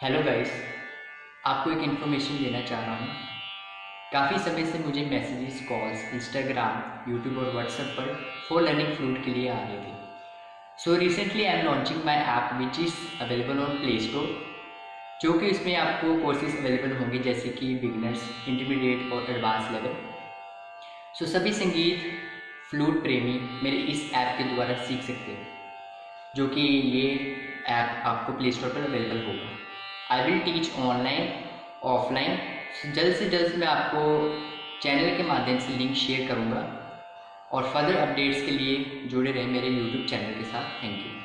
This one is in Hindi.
हेलो गाइस आपको एक इन्फॉर्मेशन देना चाह रहा हूँ। काफ़ी समय से मुझे मैसेजेस कॉल्स इंस्टाग्राम यूट्यूब और व्हाट्सएप पर फॉर लर्निंग फ्लूट के लिए आ रहे थे। So recently I am launching my app which is available on Play Store जो कि इसमें आपको कोर्सेज अवेलेबल होंगे, जैसे कि बिगनर्स इंटरमीडिएट और एडवांस लेवल सो सभी संगीत फ्लूट प्रेमी मेरे इस ऐप के द्वारा सीख सकते हैं, जो कि ये ऐप आपको प्ले स्टोर पर अवेलेबल होगा। I will teach online offline जल्द से जल्द मैं आपको चैनल के माध्यम से लिंक शेयर करूँगा। और फर्दर अपडेट्स के लिए जुड़े रहें मेरे यूट्यूब चैनल के साथ। Thank you